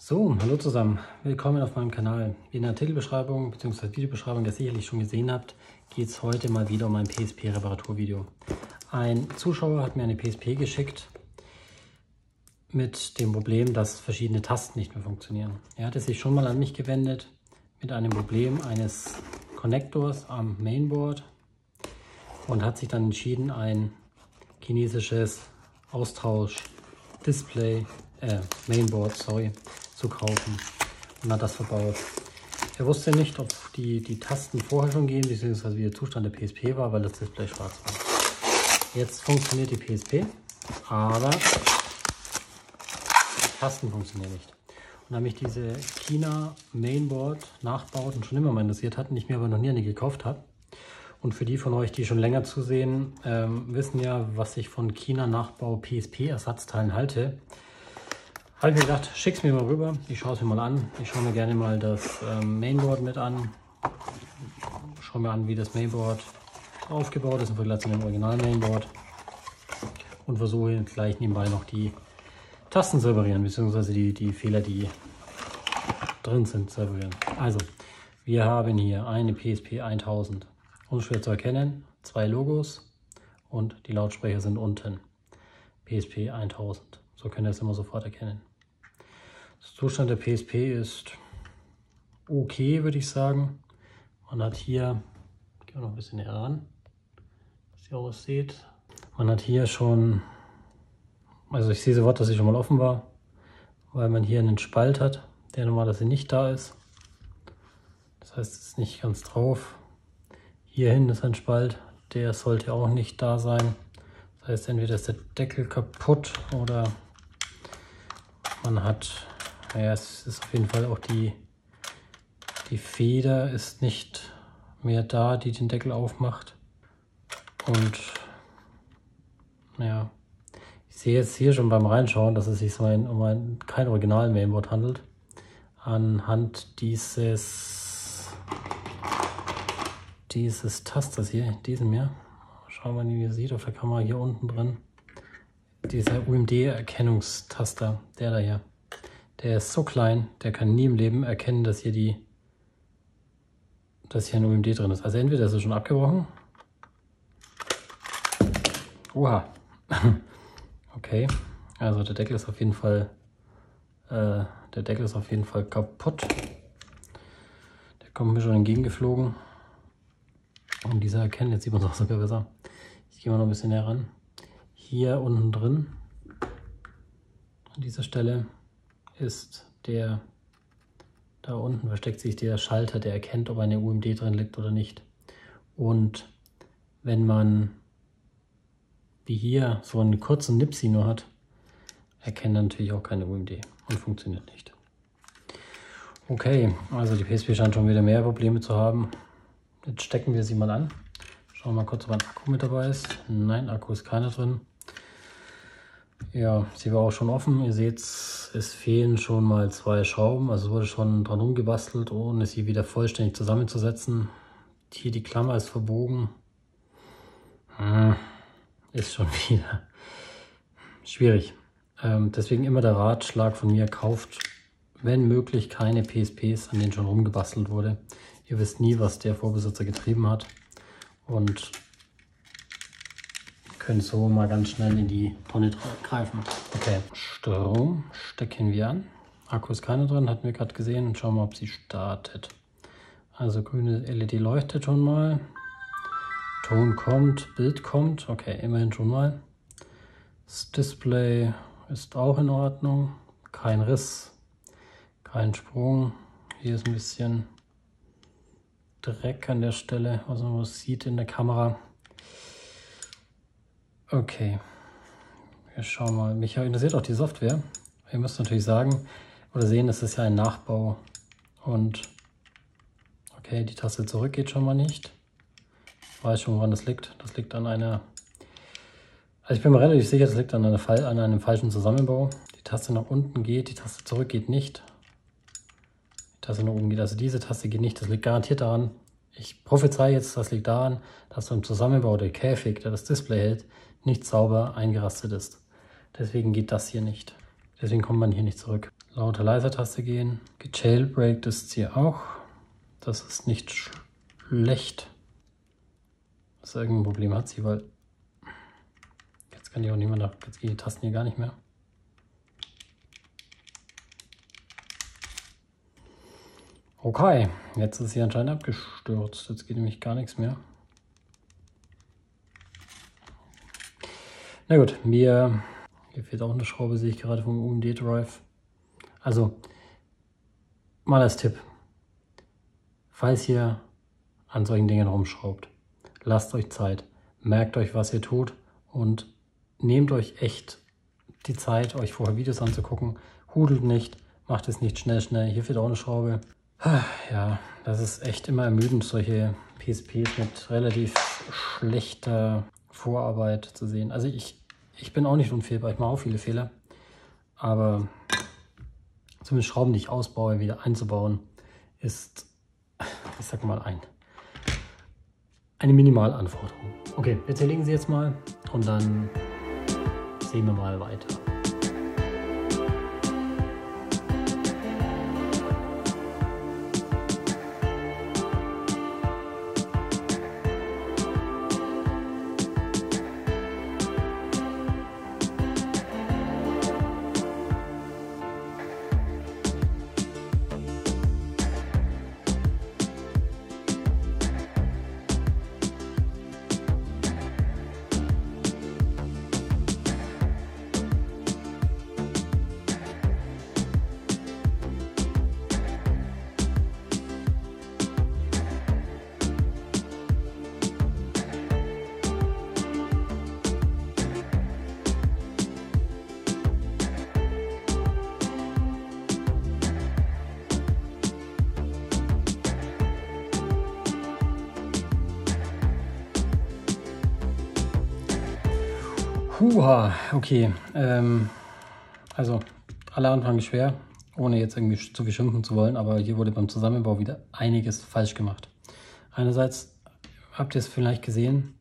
So, hallo zusammen, willkommen auf meinem Kanal. Wie in der Titelbeschreibung bzw. Videobeschreibung ihr sicherlich schon gesehen habt, geht es heute mal wieder um ein PSP-Reparaturvideo. Ein Zuschauer hat mir eine PSP geschickt mit dem Problem, dass verschiedene Tasten nicht mehr funktionieren. Er hatte sich schon mal an mich gewendet mit einem Problem eines Konnektors am Mainboard und hat sich dann entschieden, ein chinesisches Austausch-Display, äh, Mainboard, sorry, zu kaufen und hat das verbaut. Er wusste nicht, ob die, die Tasten vorher schon gehen, beziehungsweise wie der Zustand der PSP war, weil das Display schwarz war. Jetzt funktioniert die PSP, aber die Tasten funktionieren nicht. Und da mich diese China Mainboard Nachbauten schon immer mal interessiert hatten, ich mir aber noch nie eine gekauft habe, und für die von euch, die schon länger zusehen, ähm, wissen ja, was ich von China Nachbau PSP Ersatzteilen halte. Habe ich mir gedacht, schick's mir mal rüber. Ich schaue es mir mal an. Ich schaue mir gerne mal das ähm, Mainboard mit an. Schaue mir an, wie das Mainboard aufgebaut ist im Vergleich zu dem Original Mainboard. Und versuche gleich nebenbei noch die Tasten zu reparieren, beziehungsweise die, die Fehler, die drin sind, zu reparieren. Also, wir haben hier eine PSP 1000. Unschwer zu erkennen, zwei Logos und die Lautsprecher sind unten. PSP 1000. So könnt ihr es immer sofort erkennen. Zustand der PSP ist okay, würde ich sagen. Man hat hier, gehen wir noch ein bisschen näher ran, dass ihr auch was seht. Man hat hier schon, also ich sehe sofort, dass sie schon mal offen war, weil man hier einen Spalt hat, der normalerweise nicht da ist. Das heißt, es ist nicht ganz drauf. Hier hinten ist ein Spalt, der sollte auch nicht da sein. Das heißt, entweder ist der Deckel kaputt oder man hat naja, es ist auf jeden Fall auch die, die Feder ist nicht mehr da, die den Deckel aufmacht. Und naja, ich sehe jetzt hier schon beim Reinschauen, dass es sich so ein, um ein, kein Original Mainboard handelt. Anhand dieses, dieses Tasters hier, diesen hier. Schauen wir mal, wie ihr seht auf der Kamera hier unten drin. Dieser UMD-Erkennungstaster, der da hier. Der ist so klein, der kann nie im Leben erkennen, dass hier die dass hier ein UMD drin ist. Also entweder ist es schon abgebrochen. Oha. okay. Also der Deckel ist auf jeden Fall äh, der Deckel ist auf jeden Fall kaputt. Der kommt mir schon entgegengeflogen. Und dieser erkennt, jetzt sieht man es auch sogar besser. Ich gehe mal noch ein bisschen näher ran. Hier unten drin, an dieser Stelle, ist der, da unten versteckt sich der Schalter, der erkennt, ob eine UMD drin liegt oder nicht. Und wenn man wie hier so einen kurzen Nipsi nur hat, erkennt er natürlich auch keine UMD und funktioniert nicht. Okay, also die PSP scheint schon wieder mehr Probleme zu haben. Jetzt stecken wir sie mal an. Schauen wir mal kurz, ob ein Akku mit dabei ist. Nein, Akku ist keiner drin. Ja, sie war auch schon offen. Ihr seht, es fehlen schon mal zwei Schrauben. Also wurde schon dran rumgebastelt, ohne sie wieder vollständig zusammenzusetzen. Hier die Klammer ist verbogen. Hm, ist schon wieder schwierig. Ähm, deswegen immer der Ratschlag von mir, kauft, wenn möglich, keine PSPs, an denen schon rumgebastelt wurde. Ihr wisst nie, was der Vorbesitzer getrieben hat. Und können so mal ganz schnell in die Tonne greifen. Okay, Strom stecken wir an. Akku ist keiner drin, hatten wir gerade gesehen. Schauen wir mal, ob sie startet. Also grüne LED leuchtet schon mal. Ton kommt, Bild kommt. Okay, immerhin schon mal. Das Display ist auch in Ordnung. Kein Riss, kein Sprung. Hier ist ein bisschen Dreck an der Stelle, was man sieht in der Kamera. Okay. Wir schauen mal. Mich interessiert auch die Software. Ihr müsst natürlich sagen oder sehen, es ist ja ein Nachbau. Und okay, die Taste zurück geht schon mal nicht. Ich weiß schon, woran das liegt. Das liegt an einer... Also ich bin mir relativ sicher, das liegt an, einer, an einem falschen Zusammenbau. Die Taste nach unten geht, die Taste zurück geht nicht. Die Taste nach oben geht, also diese Taste geht nicht. Das liegt garantiert daran. Ich prophezei jetzt, das liegt daran, dass beim Zusammenbau der Käfig, der das Display hält, nicht sauber eingerastet ist. Deswegen geht das hier nicht. Deswegen kommt man hier nicht zurück. lauter leiser Taste gehen. Gejailbreakt ist sie auch. Das ist nicht schlecht. Dass irgendein Problem hat sie, weil jetzt kann ich auch mehr nach, jetzt gehen die Tasten hier gar nicht mehr. Okay, jetzt ist sie anscheinend abgestürzt. Jetzt geht nämlich gar nichts mehr. Na gut, mir hier fehlt auch eine Schraube, sehe ich gerade vom UMD Drive. Also, mal als Tipp. Falls ihr an solchen Dingen rumschraubt, lasst euch Zeit, merkt euch, was ihr tut und nehmt euch echt die Zeit, euch vorher Videos anzugucken. Hudelt nicht, macht es nicht schnell, schnell. Hier fehlt auch eine Schraube. Ja, das ist echt immer ermüdend, solche PSPs mit relativ schlechter Vorarbeit zu sehen. Also ich ich bin auch nicht unfehlbar, ich mache auch viele Fehler. Aber zumindest Schrauben, die ich ausbaue, wieder einzubauen, ist, ich sag mal, ein, eine Minimalanforderung. Okay, wir zerlegen sie jetzt mal und dann sehen wir mal weiter. Huha, okay. Ähm, also, alle Anfang schwer, ohne jetzt irgendwie zu viel schimpfen zu wollen, aber hier wurde beim Zusammenbau wieder einiges falsch gemacht. Einerseits habt ihr es vielleicht gesehen,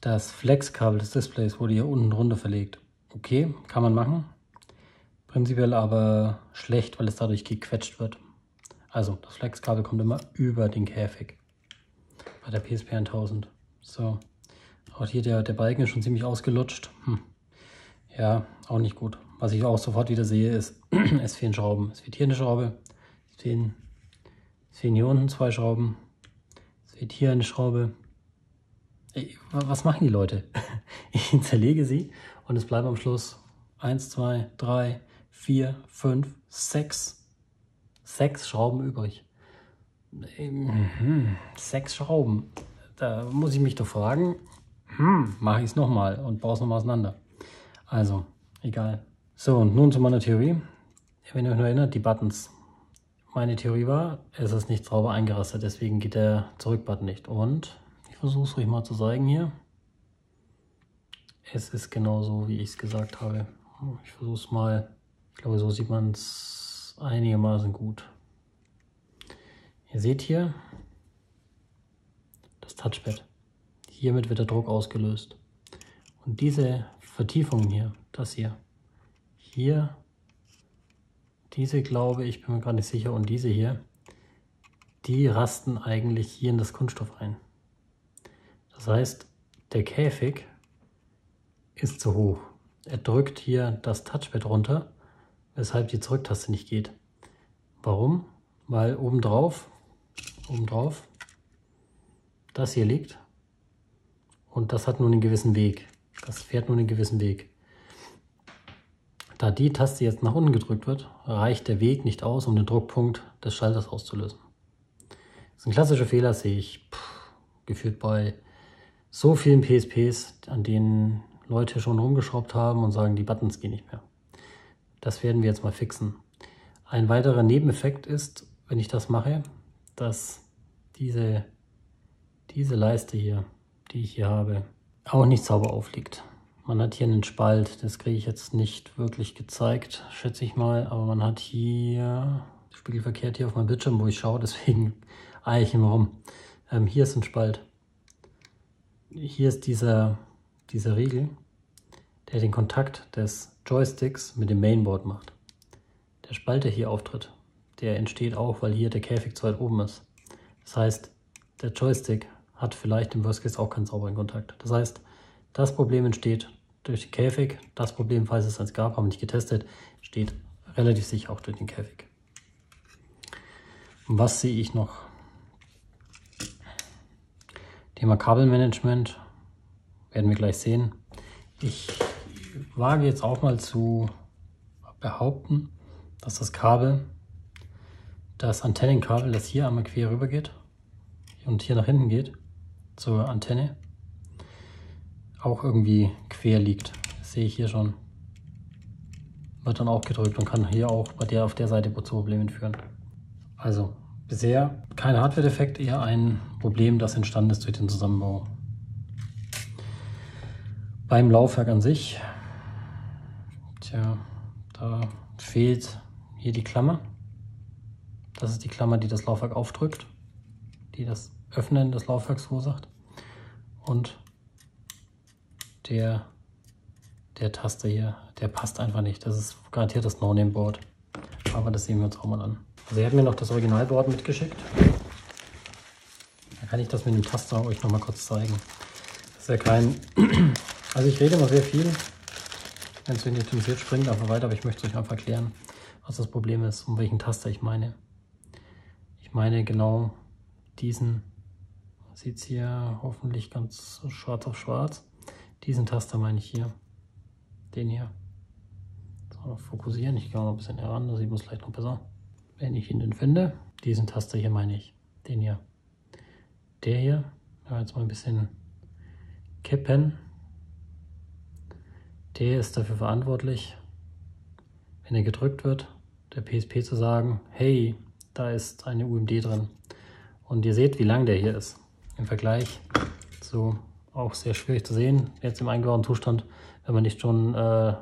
das Flexkabel des Displays wurde hier unten drunter verlegt. Okay, kann man machen. Prinzipiell aber schlecht, weil es dadurch gequetscht wird. Also, das Flexkabel kommt immer über den Käfig bei der PSP 1000. So. Auch hier der, der Balken ist schon ziemlich ausgelutscht. Hm. Ja, auch nicht gut. Was ich auch sofort wieder sehe, ist, es fehlen Schrauben. Es fehlt hier eine Schraube, es fehlen, es fehlen hier unten zwei Schrauben, es fehlt hier eine Schraube. Ey, was machen die Leute? Ich zerlege sie und es bleiben am Schluss 1, 2, 3, 4, 5, 6, 6 Schrauben übrig. Mhm. Sechs Schrauben. Da muss ich mich doch fragen, hm, mache ich es nochmal und baue es nochmal auseinander. Also, egal. So, und nun zu meiner Theorie. Wenn ihr euch noch erinnert, die Buttons. Meine Theorie war, es ist nicht sauber eingerastet, deswegen geht der Zurück-Button nicht. Und ich versuche es euch mal zu zeigen hier. Es ist genauso, wie ich es gesagt habe. Ich versuche es mal. Ich glaube, so sieht man es einigermaßen gut. Ihr seht hier das Touchpad. Hiermit wird der Druck ausgelöst. Und diese Vertiefungen hier, das hier, hier, diese glaube ich, bin mir gar nicht sicher, und diese hier, die rasten eigentlich hier in das Kunststoff ein. Das heißt, der Käfig ist zu hoch. Er drückt hier das Touchpad runter, weshalb die Zurücktaste nicht geht. Warum? Weil obendrauf, obendrauf, das hier liegt und das hat nur einen gewissen Weg. Das fährt nur einen gewissen Weg. Da die Taste jetzt nach unten gedrückt wird, reicht der Weg nicht aus, um den Druckpunkt des Schalters auszulösen. Das ist ein klassischer Fehler, sehe ich pff, gefühlt bei so vielen PSPs, an denen Leute schon rumgeschraubt haben und sagen, die Buttons gehen nicht mehr. Das werden wir jetzt mal fixen. Ein weiterer Nebeneffekt ist, wenn ich das mache, dass diese, diese Leiste hier die ich hier habe, auch nicht sauber aufliegt. Man hat hier einen Spalt, das kriege ich jetzt nicht wirklich gezeigt, schätze ich mal, aber man hat hier, spiegelverkehrt hier auf meinem Bildschirm, wo ich schaue, deswegen eier ich immer rum. Ähm, hier ist ein Spalt. Hier ist dieser, dieser Riegel, der den Kontakt des Joysticks mit dem Mainboard macht. der Spalt, der hier auftritt, der entsteht auch, weil hier der Käfig zu weit oben ist. Das heißt, der Joystick hat vielleicht im Worst Case auch keinen sauberen Kontakt. Das heißt, das Problem entsteht durch den Käfig. Das Problem, falls es eins gab, haben wir nicht getestet, steht relativ sicher auch durch den Käfig. Und was sehe ich noch? Thema Kabelmanagement werden wir gleich sehen. Ich wage jetzt auch mal zu behaupten, dass das Kabel, das Antennenkabel, das hier einmal quer rüber geht und hier nach hinten geht zur Antenne, auch irgendwie quer liegt. Das sehe ich hier schon. Wird dann auch gedrückt und kann hier auch bei der auf der Seite zu Problemen führen. Also bisher kein Hardware-Defekt, eher ein Problem, das entstanden ist durch den Zusammenbau. Beim Laufwerk an sich, tja, da fehlt hier die Klammer. Das ist die Klammer, die das Laufwerk aufdrückt, die das Öffnen des Laufwerks verursacht. Und der, der Taster hier, der passt einfach nicht. Das ist garantiert das No-Name-Board. Aber das sehen wir uns auch mal an. Also er hat mir noch das Originalboard mitgeschickt. Da kann ich das mit dem Taster euch noch mal kurz zeigen. Das ist ja kein... Also ich rede immer sehr viel. Wenn es euch nicht interessiert, springt einfach weiter. Aber ich möchte euch einfach erklären, was das Problem ist und welchen Taster ich meine. Ich meine genau diesen, sieht es hier hoffentlich ganz schwarz auf schwarz. Diesen Taster meine ich hier. Den hier. So, fokussieren. Ich gehe noch ein bisschen heran, da sieht man es vielleicht noch besser. Wenn ich ihn denn finde. Diesen Taster hier meine ich. Den hier. Der hier. Ja, jetzt mal ein bisschen kippen. Der ist dafür verantwortlich, wenn er gedrückt wird, der PSP zu sagen, hey, da ist eine UMD drin. Und ihr seht, wie lang der hier ist. Im Vergleich zu auch sehr schwierig zu sehen, jetzt im eingebauten Zustand, wenn man nicht schon äh,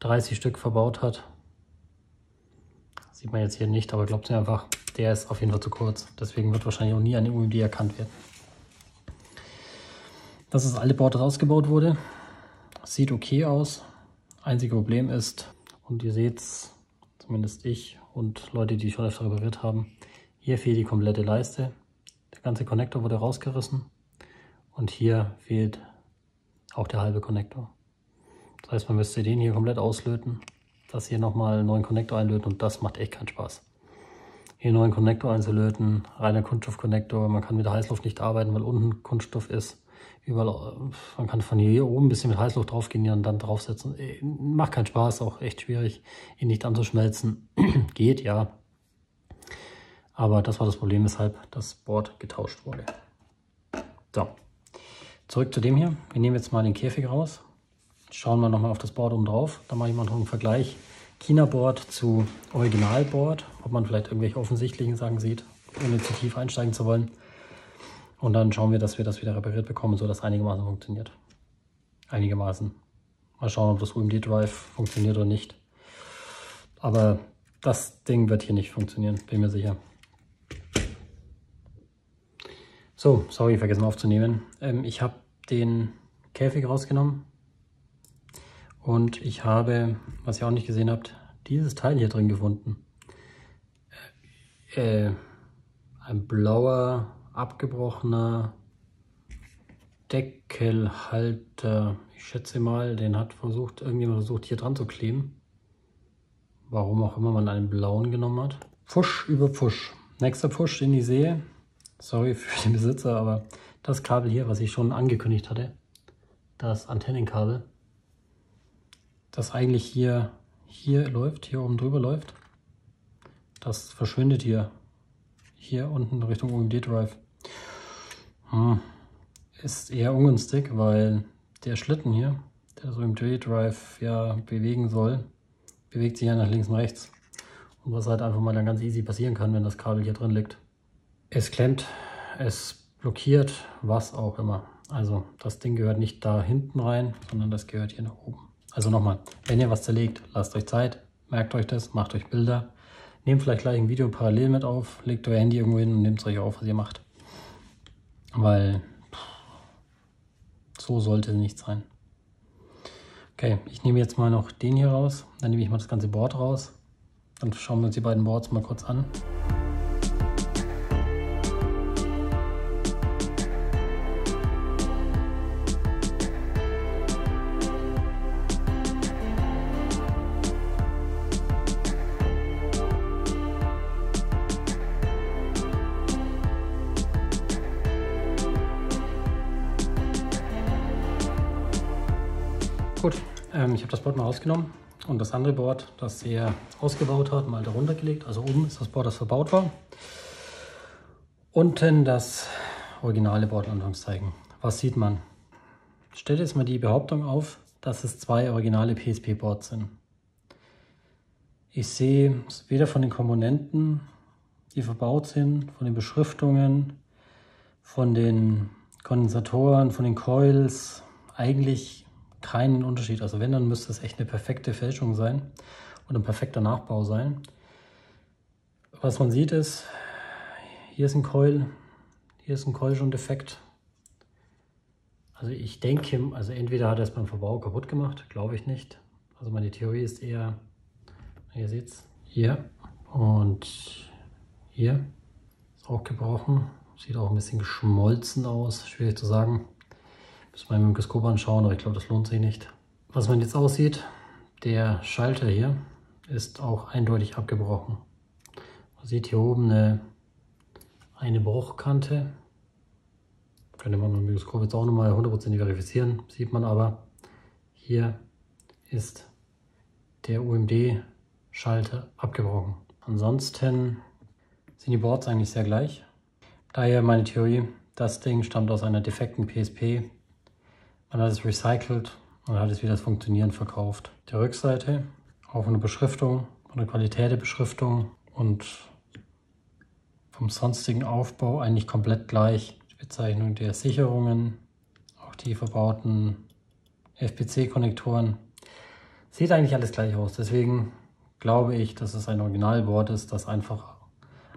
30 Stück verbaut hat. Sieht man jetzt hier nicht, aber glaubt mir einfach, der ist auf jeden Fall zu kurz. Deswegen wird wahrscheinlich auch nie eine UMD erkannt werden. Das ist das alte Board, das ausgebaut wurde. Sieht okay aus. Einzige Problem ist, und ihr seht es, zumindest ich und Leute, die schon öfter repariert haben, hier fehlt die komplette Leiste. Der ganze Konnektor wurde rausgerissen. Und hier fehlt auch der halbe Konnektor. Das heißt, man müsste den hier komplett auslöten, das hier nochmal einen neuen Konnektor einlöten und das macht echt keinen Spaß. Hier einen neuen Konnektor einzulöten, reiner Kunststoffkonnektor, man kann mit der Heißluft nicht arbeiten, weil unten Kunststoff ist. Überall, man kann von hier oben ein bisschen mit Heißluft drauf gehen und dann draufsetzen. Äh, macht keinen Spaß, auch echt schwierig, ihn nicht anzuschmelzen. Geht, ja. Aber das war das Problem, weshalb das Board getauscht wurde. So, Zurück zu dem hier. Wir nehmen jetzt mal den Käfig raus. Schauen wir nochmal auf das Board oben drauf. Da mache ich mal noch einen Vergleich. China-Board zu Original-Board. Ob man vielleicht irgendwelche offensichtlichen Sachen sieht, ohne zu tief einsteigen zu wollen. Und dann schauen wir, dass wir das wieder repariert bekommen, sodass einigermaßen funktioniert. Einigermaßen. Mal schauen, ob das UMD-Drive funktioniert oder nicht. Aber das Ding wird hier nicht funktionieren, bin mir sicher. So, sorry, vergessen aufzunehmen. Ähm, ich habe den Käfig rausgenommen und ich habe, was ihr auch nicht gesehen habt, dieses Teil hier drin gefunden. Äh, ein blauer, abgebrochener Deckelhalter. Ich schätze mal, den hat versucht, irgendjemand versucht hier dran zu kleben. Warum auch immer man einen blauen genommen hat. Push über Push. Nächster Push, den ich sehe, sorry für den Besitzer, aber das Kabel hier, was ich schon angekündigt hatte, das Antennenkabel, das eigentlich hier, hier läuft, hier oben drüber läuft, das verschwindet hier, hier unten Richtung UMD-Drive. Hm. Ist eher ungünstig, weil der Schlitten hier, der so im Drive ja bewegen soll, bewegt sich ja nach links und rechts. Und was halt einfach mal dann ganz easy passieren kann, wenn das Kabel hier drin liegt. Es klemmt, es blockiert, was auch immer. Also das Ding gehört nicht da hinten rein, sondern das gehört hier nach oben. Also nochmal, wenn ihr was zerlegt, lasst euch Zeit, merkt euch das, macht euch Bilder. Nehmt vielleicht gleich ein Video parallel mit auf, legt euer Handy irgendwo hin und nehmt es euch auf, was ihr macht. Weil so sollte es nicht sein. Okay, ich nehme jetzt mal noch den hier raus. Dann nehme ich mal das ganze Board raus. Dann schauen wir uns die beiden Boards mal kurz an. Gut, ähm, ich habe das Board mal rausgenommen und das andere Board, das er ausgebaut hat, mal darunter gelegt. Also oben ist das Board, das verbaut war. Unten das originale Board, Anführungszeichen. Was sieht man? Stellt jetzt mal die Behauptung auf, dass es zwei originale PSP-Boards sind. Ich sehe weder von den Komponenten, die verbaut sind, von den Beschriftungen, von den Kondensatoren, von den Coils, eigentlich keinen Unterschied. Also wenn, dann müsste es echt eine perfekte Fälschung sein und ein perfekter Nachbau sein. Was man sieht ist, hier ist ein Coil, hier ist ein Coil schon defekt. Also ich denke, also entweder hat er es beim Verbau kaputt gemacht, glaube ich nicht. Also meine Theorie ist eher, ihr seht es, hier und hier ist auch gebrochen. Sieht auch ein bisschen geschmolzen aus, schwierig zu sagen. Müssen wir im Mikroskop anschauen, aber ich glaube, das lohnt sich nicht. Was man jetzt aussieht, der Schalter hier ist auch eindeutig abgebrochen. Man sieht hier oben eine, eine Bruchkante. Könnte man mit dem Mikroskop jetzt auch nochmal hundertprozentig verifizieren. Sieht man aber, hier ist der UMD-Schalter abgebrochen. Ansonsten sind die Boards eigentlich sehr gleich. Daher meine Theorie, das Ding stammt aus einer defekten PSP man hat es recycelt und hat es wieder das Funktionieren verkauft. Die Rückseite, auch der Beschriftung, der Qualität der Beschriftung und vom sonstigen Aufbau eigentlich komplett gleich. Die Bezeichnung der Sicherungen, auch die verbauten FPC-Konnektoren. Sieht eigentlich alles gleich aus. Deswegen glaube ich, dass es ein Originalboard ist, das einfach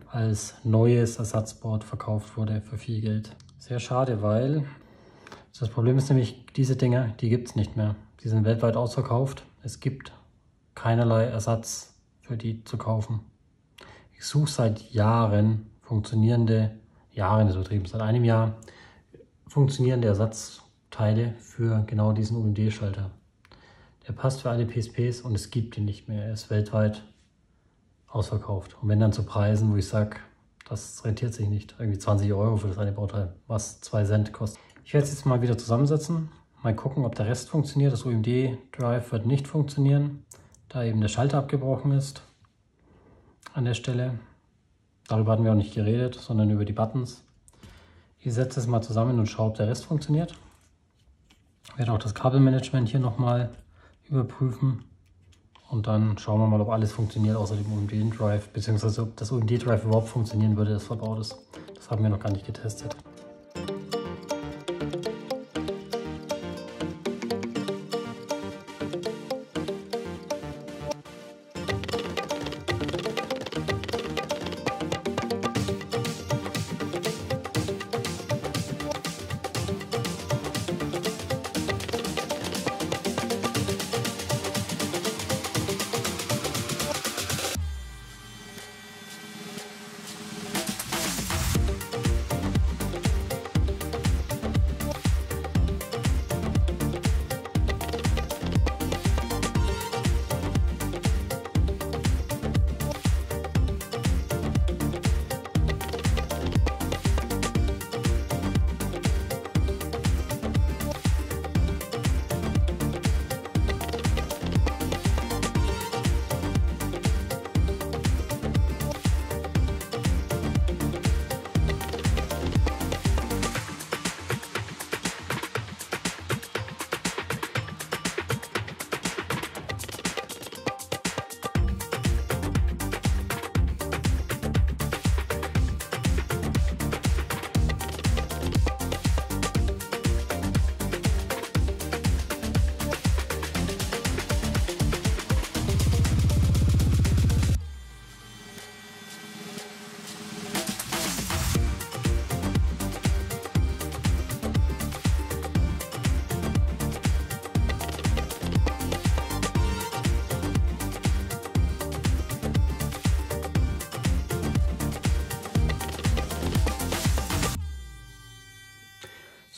als neues Ersatzboard verkauft wurde für viel Geld. Sehr schade, weil das Problem ist nämlich, diese Dinge, die gibt es nicht mehr. Die sind weltweit ausverkauft. Es gibt keinerlei Ersatz für die zu kaufen. Ich suche seit Jahren funktionierende, Jahren ist übertrieben, seit einem Jahr funktionierende Ersatzteile für genau diesen UMD-Schalter. Der passt für alle PSPs und es gibt ihn nicht mehr. Er ist weltweit ausverkauft. Und wenn dann zu Preisen, wo ich sage, das rentiert sich nicht. Irgendwie 20 Euro für das eine Bauteil, was 2 Cent kostet. Ich werde es jetzt mal wieder zusammensetzen, mal gucken, ob der Rest funktioniert. Das UMD-Drive wird nicht funktionieren, da eben der Schalter abgebrochen ist an der Stelle. Darüber hatten wir auch nicht geredet, sondern über die Buttons. Ich setze es mal zusammen und schaue, ob der Rest funktioniert. Ich werde auch das Kabelmanagement hier nochmal überprüfen. Und dann schauen wir mal, ob alles funktioniert, außer dem UMD-Drive, beziehungsweise ob das UMD-Drive überhaupt funktionieren würde, das verbaut ist. Das haben wir noch gar nicht getestet.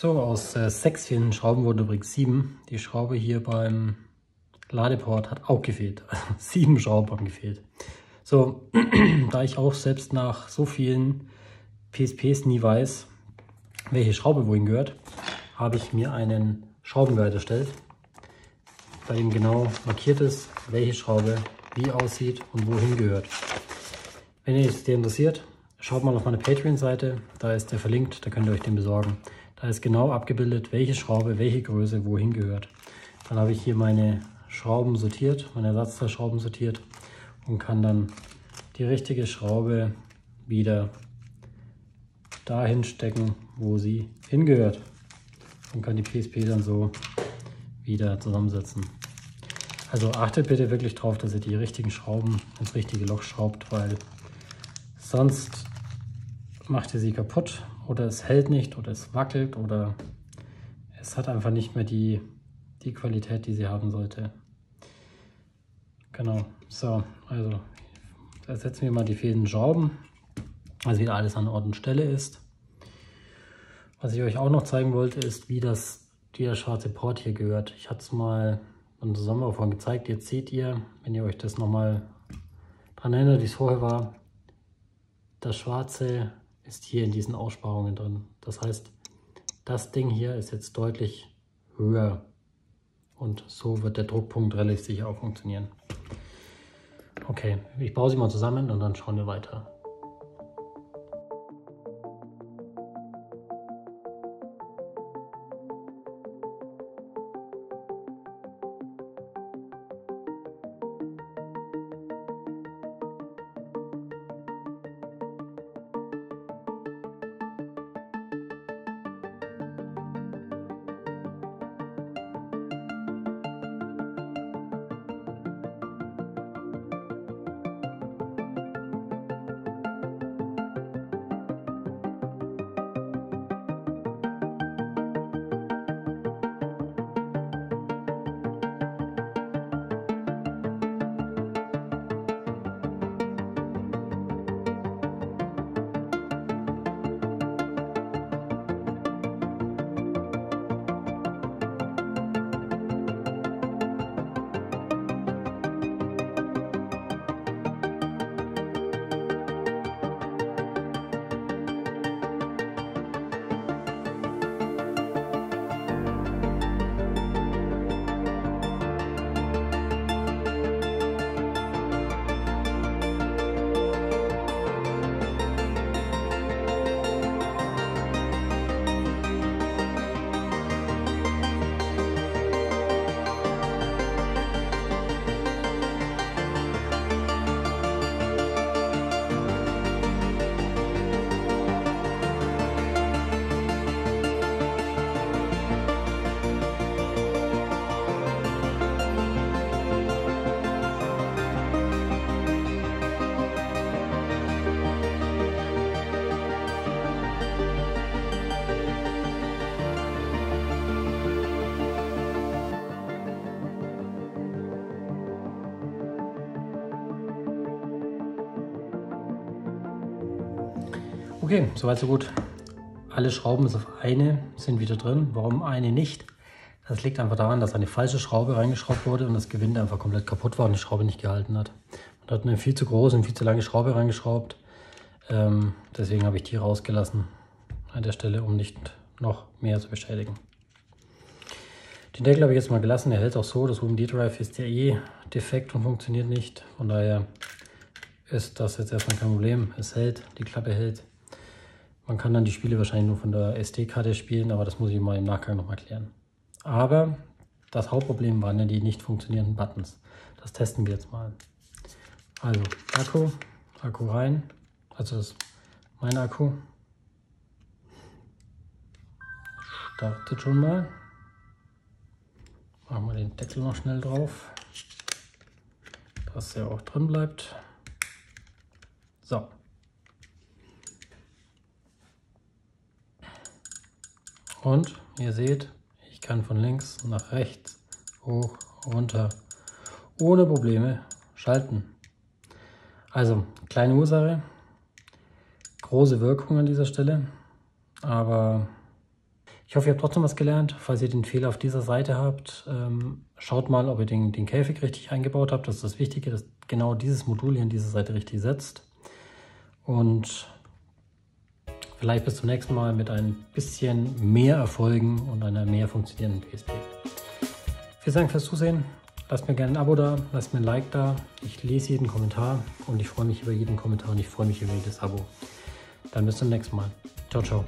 So, aus äh, sechs fehlenden Schrauben wurden übrigens sieben. Die Schraube hier beim Ladeport hat auch gefehlt. Also sieben Schrauben haben gefehlt. So, da ich auch selbst nach so vielen PSPs nie weiß, welche Schraube wohin gehört, habe ich mir einen Schraubenguide erstellt, bei dem genau markiert ist, welche Schraube wie aussieht und wohin gehört. Wenn ihr es dir interessiert, schaut mal auf meine Patreon-Seite, da ist der verlinkt, da könnt ihr euch den besorgen. Da ist genau abgebildet, welche Schraube, welche Größe wohin gehört. Dann habe ich hier meine Schrauben sortiert, meine Ersatzteilschrauben sortiert und kann dann die richtige Schraube wieder dahin stecken, wo sie hingehört. Und kann die PSP dann so wieder zusammensetzen. Also achtet bitte wirklich darauf, dass ihr die richtigen Schrauben ins richtige Loch schraubt, weil sonst macht ihr sie kaputt oder es hält nicht oder es wackelt oder es hat einfach nicht mehr die, die Qualität, die sie haben sollte. Genau, so, also ersetzen wir mal die fehlenden Schrauben, also wieder alles an Ort und Stelle ist. Was ich euch auch noch zeigen wollte, ist, wie das der schwarze Port hier gehört. Ich hatte es mal im Zusammenbau gezeigt. Jetzt seht ihr, wenn ihr euch das nochmal daran erinnert, wie es vorher war, das schwarze ist hier in diesen Aussparungen drin. Das heißt, das Ding hier ist jetzt deutlich höher und so wird der Druckpunkt relativ sicher auch funktionieren. Okay, ich baue sie mal zusammen und dann schauen wir weiter. Okay, soweit so gut. Alle Schrauben bis auf eine sind wieder drin. Warum eine nicht? Das liegt einfach daran, dass eine falsche Schraube reingeschraubt wurde und das Gewinde einfach komplett kaputt war und die Schraube nicht gehalten hat. Man hat eine viel zu große und viel zu lange Schraube reingeschraubt. Ähm, deswegen habe ich die rausgelassen an der Stelle, um nicht noch mehr zu beschädigen. Den Deckel habe ich jetzt mal gelassen. Er hält auch so. Das UMD Drive ist ja eh defekt und funktioniert nicht. Von daher ist das jetzt erstmal kein Problem. Es hält, die Klappe hält. Man kann dann die Spiele wahrscheinlich nur von der SD-Karte spielen, aber das muss ich mal im Nachgang noch erklären. Aber das Hauptproblem waren ja die nicht funktionierenden Buttons. Das testen wir jetzt mal. Also Akku, Akku rein, also das ist mein Akku. Startet schon mal. Machen wir den Deckel noch schnell drauf, dass er auch drin bleibt. So. Und ihr seht, ich kann von links nach rechts, hoch, runter, ohne Probleme schalten. Also kleine Ursache, große Wirkung an dieser Stelle, aber Ich hoffe, ihr habt trotzdem was gelernt. Falls ihr den Fehler auf dieser Seite habt, ähm, schaut mal, ob ihr den, den Käfig richtig eingebaut habt. Das ist das Wichtige, dass genau dieses Modul hier an dieser Seite richtig setzt. Und vielleicht bis zum nächsten Mal mit ein bisschen mehr Erfolgen und einer mehr funktionierenden PSP. Vielen Dank fürs Zusehen. Lasst mir gerne ein Abo da, lasst mir ein Like da. Ich lese jeden Kommentar und ich freue mich über jeden Kommentar und ich freue mich über jedes Abo. Dann bis zum nächsten Mal. Ciao, ciao.